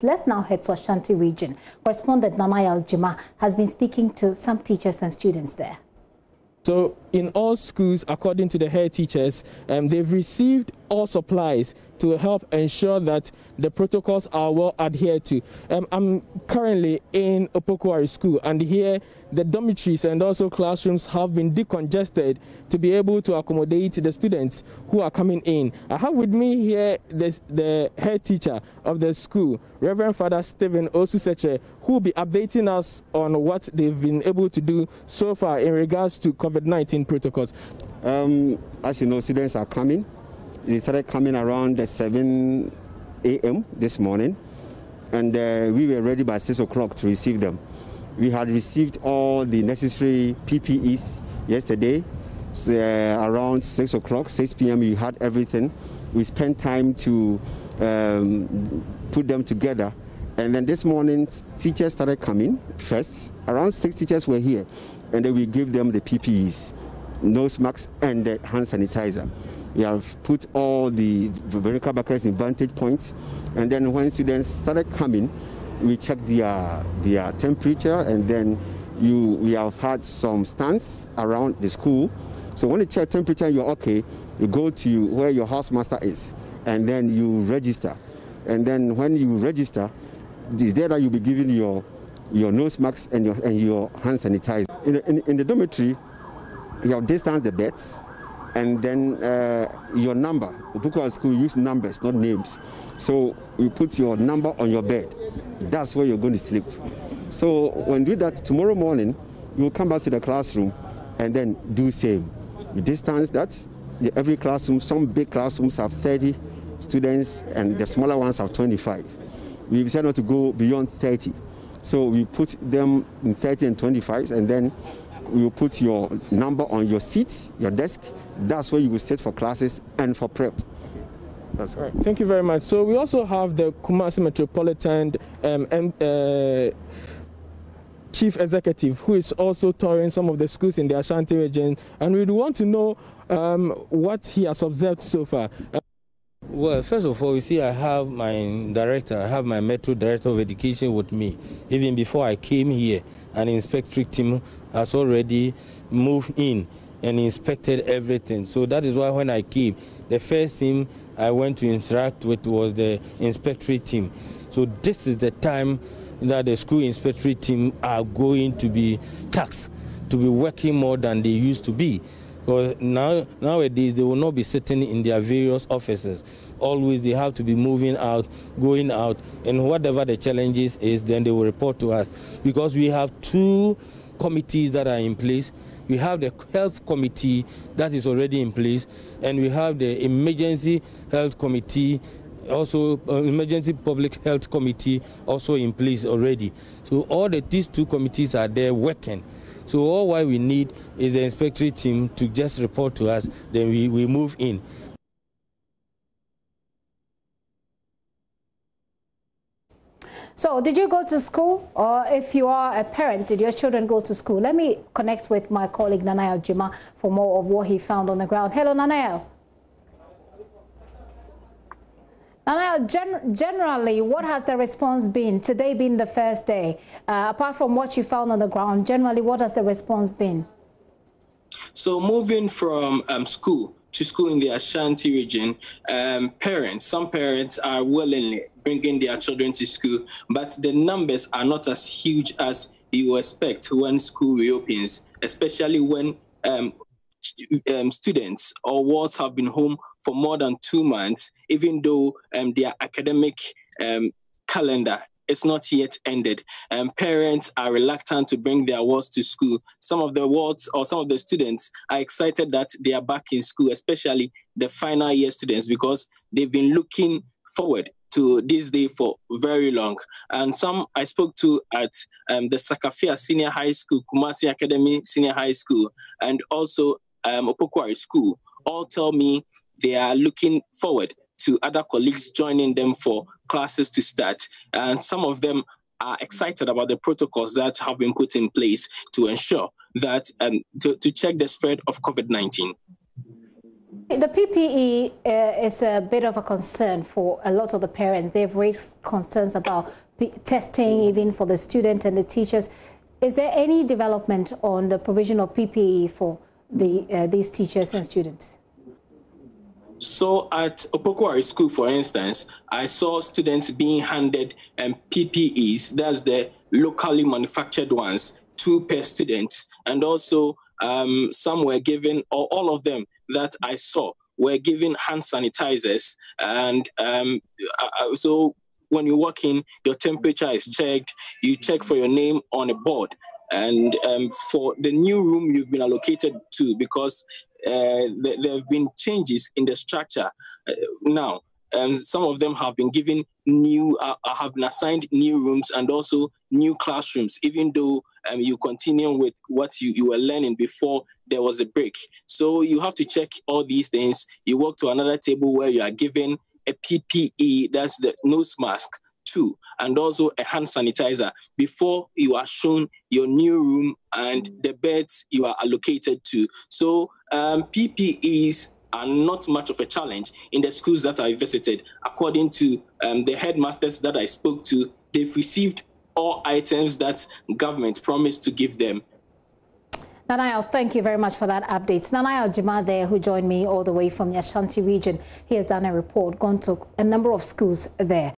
Let's now head to Ashanti region. Correspondent Nanaya Aljima has been speaking to some teachers and students there. So, in all schools, according to the head teachers, um, they've received all supplies to help ensure that the protocols are well adhered to. Um, I'm currently in Opoku Ware School, and here the dormitories and also classrooms have been decongested to be able to accommodate the students who are coming in. I have with me here the, the head teacher of the school, Reverend Father Stephen Osuseche, who will be updating us on what they've been able to do so far in regards to COVID 19 protocols. Um, as you know, students are coming they started coming around 7 a.m. this morning, and uh, we were ready by 6 o'clock to receive them. We had received all the necessary PPEs yesterday. So, uh, around 6 o'clock, 6 p.m., we had everything. We spent time to um, put them together. And then this morning, teachers started coming first. Around six teachers were here. And then we gave them the PPEs, nose masks, and the hand sanitizer. We have put all the Veronica buckets in vantage points. And then when students started coming, we check their, their temperature and then you, we have had some stands around the school. So when you check temperature, you're okay, you go to where your housemaster is and then you register. And then when you register, it's there that you'll be given your, your nose mask and your, and your hand sanitizer. In, in, in the dormitory, you have distance the beds and then uh, your number. Because school use numbers, not names. So you put your number on your bed. That's where you're going to sleep. So when you do that tomorrow morning, you will come back to the classroom and then do same. Distance that. Every classroom, some big classrooms have 30 students and the smaller ones have 25. We decided not to go beyond 30. So we put them in 30 and 25 and then you put your number on your seat, your desk. That's where you will sit for classes and for prep. That's right. Thank you very much. So we also have the Kumasi Metropolitan um, uh, Chief Executive, who is also touring some of the schools in the Ashanti region, and we want to know um, what he has observed so far. Well, first of all, you see, I have my director, I have my Metro Director of Education with me, even before I came here an inspectorate team has already moved in and inspected everything. So that is why when I came, the first team I went to interact with was the inspectorate team. So this is the time that the school inspectorate team are going to be taxed to be working more than they used to be. Because now nowadays they will not be sitting in their various offices. Always they have to be moving out, going out, and whatever the challenges is, then they will report to us. Because we have two committees that are in place. We have the health committee that is already in place, and we have the emergency health committee also uh, emergency public health committee also in place already. So all the these two committees are there working so all what we need is the inspectorate team to just report to us then we, we move in So, did you go to school? Or if you are a parent, did your children go to school? Let me connect with my colleague Nanaya Jima for more of what he found on the ground. Hello, Nanaya. Nanaya, gen generally, what has the response been? Today being the first day, uh, apart from what you found on the ground, generally, what has the response been? So, moving from um, school to school in the Ashanti region, um, parents, some parents are willingly bringing their children to school, but the numbers are not as huge as you expect when school reopens, especially when um, um, students or wards have been home for more than two months, even though um, their academic um, calendar is not yet ended. And parents are reluctant to bring their wards to school. Some of the wards or some of the students are excited that they are back in school, especially the final year students, because they've been looking forward to this day for very long. And some I spoke to at um, the Sakafia Senior High School, Kumasi Academy Senior High School, and also um, Opoku Ware School all tell me they are looking forward to other colleagues joining them for classes to start. And some of them are excited about the protocols that have been put in place to ensure that um, to, to check the spread of COVID 19. The PPE uh, is a bit of a concern for a lot of the parents. They've raised concerns about testing, even for the students and the teachers. Is there any development on the provision of PPE for the, uh, these teachers and students? So at Opoku Ware School, for instance, I saw students being handed um, PPEs, that's the locally manufactured ones, two per student, and also um, some were given, or all of them that I saw were given hand sanitizers. And um, uh, uh, so when you walk in, your temperature is checked, you check for your name on a board. And um, for the new room you've been allocated to, because uh, there, there, have been changes in the structure uh, now. Some of them have been given new, uh, have been assigned new rooms and also new classrooms, even though um, you continue with what you, you were learning before there was a break. So you have to check all these things. You walk to another table where you are given a PPE, that's the nose mask, too, and also a hand sanitizer before you are shown your new room and the beds you are allocated to. So um, PPEs are not much of a challenge in the schools that I visited. According to um, the headmasters that I spoke to, they've received all items that government promised to give them. Nanayo, thank you very much for that update. Nanayo Jima there, who joined me all the way from the Ashanti region, he has done a report, gone to a number of schools there.